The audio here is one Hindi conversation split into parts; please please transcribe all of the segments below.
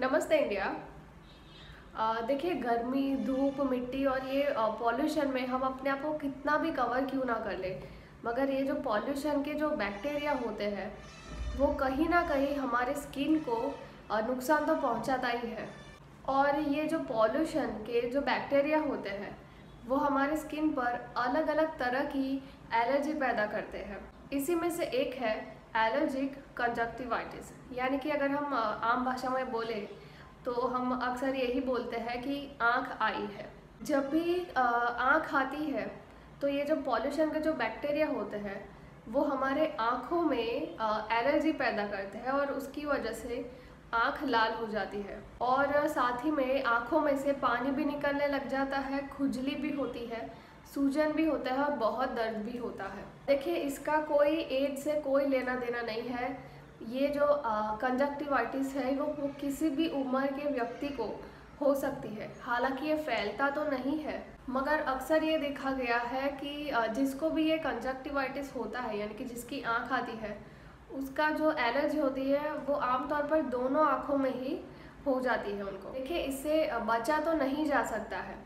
नमस्ते इंडिया। देखिए, गर्मी, धूप, मिट्टी और ये पॉल्यूशन में हम अपने आप को कितना भी कवर क्यों ना कर ले, मगर ये जो पॉल्यूशन के जो बैक्टीरिया होते हैं, वो कहीं ना कहीं हमारे स्किन को नुकसान तो पहुंचाता ही है। और ये जो पॉल्यूशन के जो बैक्टीरिया होते हैं, वो हमारे स्किन पर अलग अलग तरह की एलर्जी पैदा करते हैं। इसी में से एक है एलर्जिक कंजक्टिवाइटिस, यानी कि अगर हम आम भाषा में बोले तो हम अक्सर यही बोलते हैं कि आँख आई है। जब भी आँख आती है तो ये जो पॉल्यूशन के जो बैक्टीरिया होते हैं, वो हमारे आँखों में एलर्जी पैदा करते हैं और उसकी वजह से आँख लाल हो जाती है। और साथ ही में आँखों में से पानी भी निकलने लग जाता है, खुजली भी होती है सूजन भी होता है और बहुत दर्द भी होता है। देखिए, इसका कोई एज से कोई लेना देना नहीं है। ये जो कंजक्टिवाइटिस है, वो वो किसी भी उम्र के व्यक्ति को हो सकती है। हालाँकि ये फैलता तो नहीं है, मगर अक्सर ये देखा गया है कि जिसको भी ये कंजक्टिवाइटिस होता है, यानी कि जिसकी आँख आती है, उसका जो एलर्जी होती है, वो आमतौर पर दोनों आँखों में ही हो जाती है उनको। देखिए, इससे बचा तो नहीं जा सकता है।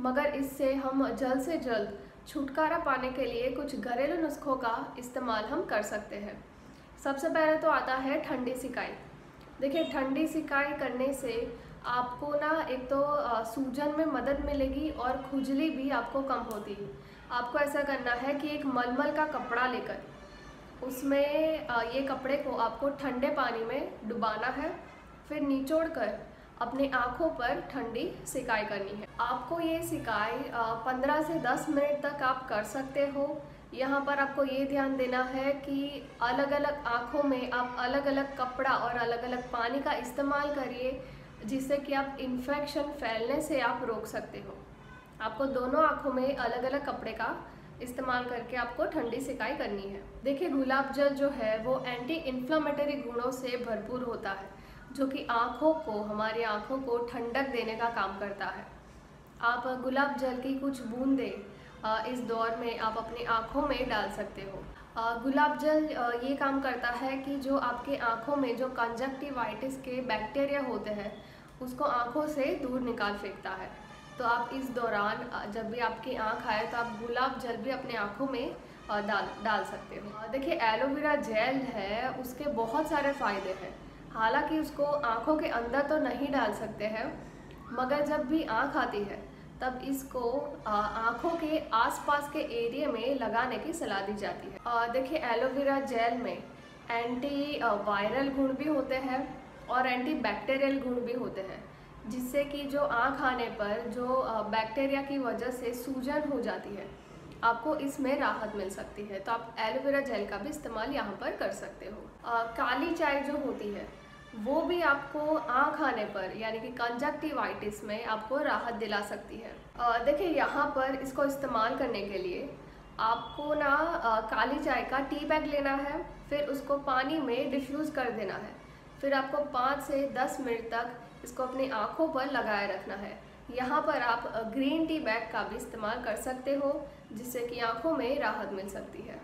मगर इससे हम जल्द से जल्द छुटकारा पाने के लिए कुछ घरेलू नुस्खों का इस्तेमाल हम कर सकते हैं। सबसे पहले तो आता है ठंडी सिकाई। देखिए, ठंडी सिकाई करने से आपको ना एक तो सूजन में मदद मिलेगी और खुजली भी आपको कम होती है। आपको ऐसा करना है कि एक मलमल का कपड़ा लेकर उसमें ये कपड़े को आपको ठंडे पानी में डुबाना है। फिर निचोड़ कर अपनी आँखों पर ठंडी सिकाई करनी है। आपको ये सिकाई पंद्रह से दस मिनट तक आप कर सकते हो। यहाँ पर आपको ये ध्यान देना है कि अलग अलग आँखों में आप अलग अलग कपड़ा और अलग अलग पानी का इस्तेमाल करिए, जिससे कि आप इन्फेक्शन फैलने से आप रोक सकते हो। आपको दोनों आँखों में अलग अलग कपड़े का इस्तेमाल करके आपको ठंडी सिकाई करनी है। देखिए, गुलाब जल जो है, वो एंटी इन्फ्लामेटरी गुणों से भरपूर होता है। जो कि आँखों को, हमारी आँखों को ठंडक देने का काम करता है। आप गुलाब जल की कुछ बूंदें इस दौर में आप अपनी आँखों में डाल सकते हो। गुलाब जल ये काम करता है कि जो आपके आँखों में जो कंजक्टिवाइटिस के बैक्टीरिया होते हैं, उसको आँखों से दूर निकाल फेंकता है। तो आप इस दौरान जब भी आपकी आँख आए तो आप गुलाब जल भी अपने आँखों में डाल डाल सकते हो। देखिए, एलोवेरा जेल है, उसके बहुत सारे फ़ायदे हैं। हालाँकि उसको आँखों के अंदर तो नहीं डाल सकते हैं मगर जब भी आँख आती है तब इसको आँखों के आसपास के एरिया में लगाने की सलाह दी जाती है। देखिए एलोवेरा जेल में एंटी वायरल गुण भी होते हैं और एंटी बैक्टीरियल गुण भी होते हैं जिससे कि जो आँख आने पर जो बैक्टीरिया की वजह से सूजन हो जाती है आपको इसमें राहत मिल सकती है। तो आप एलोवेरा जेल का भी इस्तेमाल यहाँ पर कर सकते हो। आ, काली चाय जो होती है वो भी आपको आँख आने पर यानी कि कंजक्टिवाइटिस में आपको राहत दिला सकती है। देखिए यहाँ पर इसको इस्तेमाल करने के लिए आपको ना अ, काली चाय का टी बैग लेना है फिर उसको पानी में डिफ्यूज़ कर देना है। फिर आपको पाँच से दस मिनट तक इसको अपनी आँखों पर लगाए रखना है। यहाँ पर आप ग्रीन टी बैग का भी इस्तेमाल कर सकते हो जिससे कि आँखों में राहत मिल सकती है।